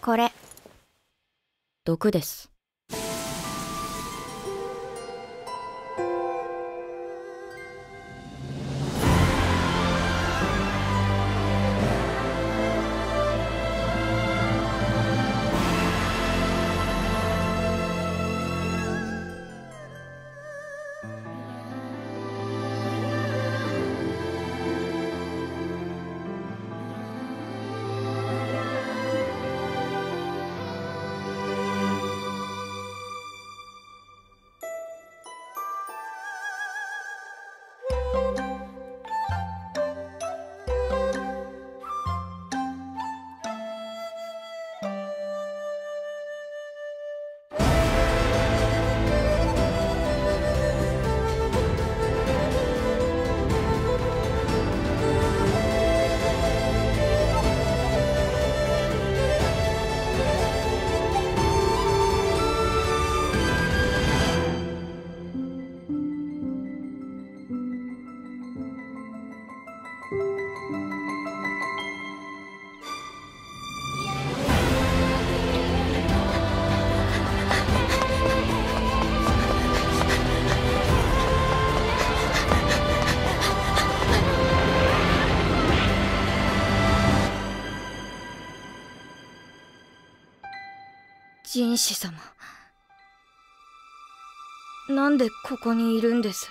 これ。毒です。紳士様。なんでここにいるんです？